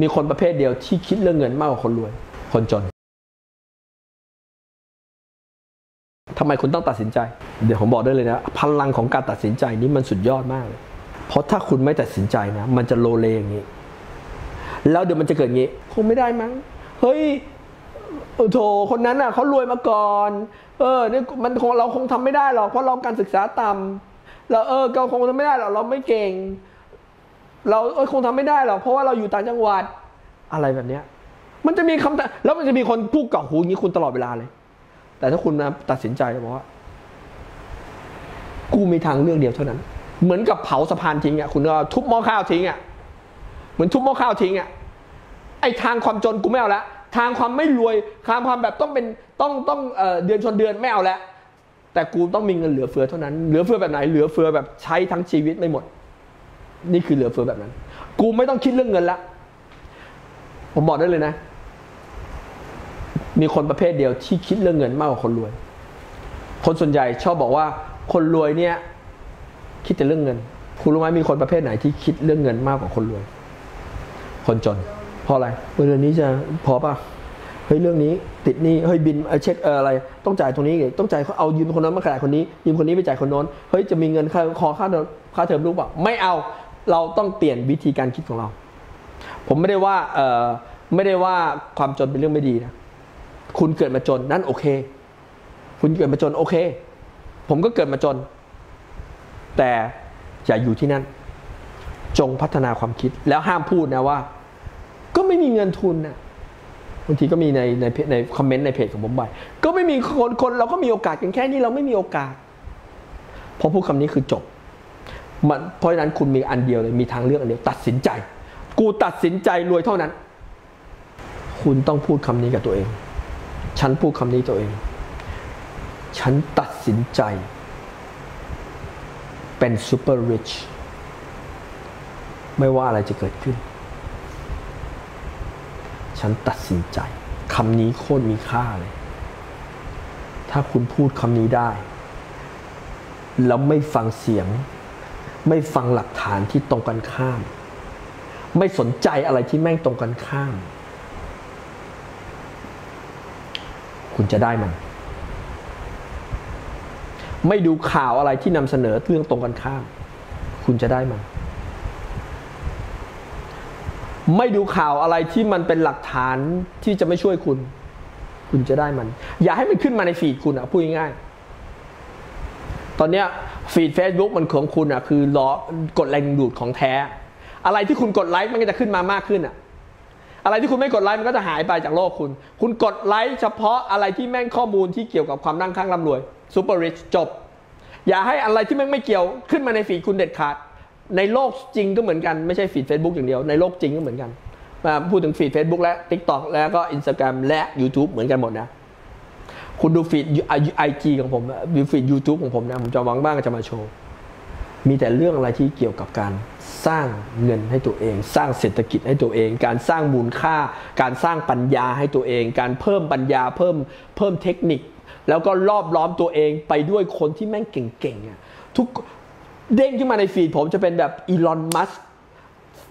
มีคนประเภทเดียวที่คิดเรื่องเงินมากกว่าคนรวย คนจนทำไมคุณต้องตัดสินใจ เดี๋ยวผมบอกได้เลยนะ พลังของการตัดสินใจนี้มันสุดยอดมากเลย เพราะถ้าคุณไม่ตัดสินใจนะ มันจะโลเลอย่างนี้ แล้วเดี๋ยวมันจะเกิดงี้ คงไม่ได้มั้ง เฮ้ยโถคนนั้นน่ะเขารวยมาก่อน เออเนี่ยมันคงเราคงทำไม่ได้หรอกเพราะเราการศึกษาต่ำเราเออเราคงทำไม่ได้หรอกเราไม่เก่ง เราคงทำไม่ได้หรอกเพราะว่าเราอยู่ต่างจังหวัดอะไรแบบเนี้ยมันจะมีคำแล้วมันจะมีคนพูดเกาะหูอย่างนี้คุณตลอดเวลาเลย แต่ถ้าคุณนะตัดสินใจบอกว่า กูมีทางเลือกเดียวเท่านั้น เหมือนกับเผาสะพานทิ้งอะคุณก็ทุบหม้อข้าวทิ้งอะเหมือนทุบหม้อข้าวทิ้งอะไอทางความจนกูไม่เอาละทางความไม่รวยทางความแบบต้องเป็นต้องต้องเออเดือนชนเดือนไม่เอาล้วแต่กูต้องมีเงินเหลือเฟือเท่านั้นเหลือเฟือแบบไหนเหลือเฟือแบบใช้ทั้งชีวิตไม่หมด นี่คือเหลือเฟือแบบนั้น กูไม่ต้องคิดเรื่องเงินละผมบอกได้เลยนะ มีคนประเภทเดียวที่คิดเรื่องเงินมากกว่าคนรวย คนส่วนใหญ่ชอบบอกว่าคนรวยเนี่ย คิดแต่เรื่องเงิน คุณรู้ไหมมีคนประเภทไหนที่คิดเรื่องเงินมากกว่าคนรวย คนจน เพราะอะไรเรื่องนี้จะพอป่ะเฮ้ยเรื่องนี้ ติดนี้เฮ้ยบินเช็คอะไร ต้องจ่ายตรงนี้ต้องจ่ายเขาเอายืมคนนั้นมาจ่ายคนนี้ยืมคนนี้ไปจ่ายคนโน้นเฮ้ยจะมีเงินค่าขอค่าค่าเทอมลูกเปล่าไม่เอา เราต้องเปลี่ยนวิธีการคิดของเรา ผมไม่ได้ว่าเออไม่ได้ว่าความจนเป็นเรื่องไม่ดีนะคุณเกิดมาจนนั่นโอเค คุณเกิดมาจนโอเค ผมก็เกิดมาจน แต่อย่าอยู่ที่นั่น จงพัฒนาความคิดแล้วห้ามพูดนะว่า ก็ไม่มีเงินทุนนะบางทีก็มีในในในคอมเมนต์ในเพจของผมบ่อยก็ไม่มีคนคนเราก็มีโอกาสกันแค่นี้เราไม่มีโอกาสพอพูดคำนี้คือจบ มันเพราะฉะนั้นคุณมีอันเดียวเลยมีทางเลือกอันเดียวตัดสินใจ กูตัดสินใจรวยเท่านั้น คุณต้องพูดคำนี้กับตัวเอง ฉันพูดคำนี้ตัวเอง ฉันตัดสินใจ เป็นซูเปอร์ริชไม่ว่าอะไรจะเกิดขึ้น ฉันตัดสินใจคำนี้โคตรมีค่าเลย ถ้าคุณพูดคำนี้ได้ แล้วไม่ฟังเสียง ไม่ฟังหลักฐานที่ตรงกันข้าม ไม่สนใจอะไรที่แม่งตรงกันข้าม คุณจะได้มัน ไม่ดูข่าวอะไรที่นำเสนอเรื่องตรงกันข้าม คุณจะได้มัน ไม่ดูข่าวอะไรที่มันเป็นหลักฐานที่จะไม่ช่วยคุณ คุณจะได้มัน อย่าให้มันขึ้นมาในฟีดคุณอะพูดง่ายๆตอนเนี้ย ฟีด Facebook มันของคุณอะคือล้อกดแรงดูดของแท้ อะไรที่คุณกดไลค์มันก็จะขึ้นมามากขึ้นอะอะไรที่คุณไม่กดไลค์มันก็จะหายไปจากโลกคุณ คุณกดไลค์เฉพาะอะไรที่แม่งข้อมูลที่เกี่ยวกับความนั่งข้างร่ำรวยซูเปอร์ริชจบ อย่าให้อะไรที่แม่งไม่เกี่ยวขึ้นมาในฟีดคุณเด็ดขาด ในโลกจริงก็เหมือนกันไม่ใช่ฟีด Facebook อย่างเดียวในโลกจริงก็เหมือนกันมาพูดถึงฟีด Facebook และ TikTok แล้วก็ Instagram และ YouTube เหมือนกันหมดนะ คุณดูฟีดไอจีของผมดูฟีด YouTube ของผมนะ ผมจะหวังบ้างจะมาโชว์ มีแต่เรื่องอะไรที่เกี่ยวกับการสร้างเงินให้ตัวเอง สร้างเศรษฐกิจให้ตัวเอง การสร้างมูลค่า การสร้างปัญญาให้ตัวเอง การเพิ่มปัญญาเพิ่มเพิ่มเทคนิค แล้วก็รอบล้อมตัวเองไปด้วยคนที่แม่งเก่งๆอะทุกเด้งขึ้นมาในฟีดผมจะเป็นแบบ Elon Musk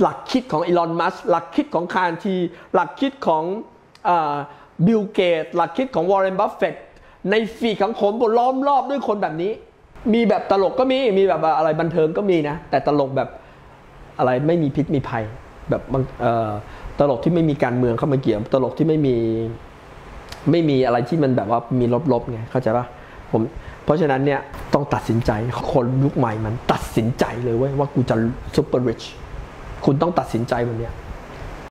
หลักคิดของ Elon Musk หลักคิดของคารทีหลักคิดของ Bill Gates หลักคิดของ Warren Buffett ในฟีดของผมผมล้อมรอบด้วยคนแบบนี้ มีแบบตลกก็มีมีแบบอะไรบันเทิงก็มีนะ แต่ตลกแบบอะไรไม่มีพิษมีภัย แบบตลกที่ไม่มีการเมืองเข้ามาเกี่ยว ตลกที่ไม่มีไม่มีอะไรที่มันแบบว่ามีลบๆไงเข้าใจปะผมเพราะฉะนั้นเนี่ยต้องตัดสินใจคนยุคใหม่มันตัดสินใจเลยเว้ยว่ากูจะซูเปอร์ริชคุณต้องตัดสินใจวันเนี้ย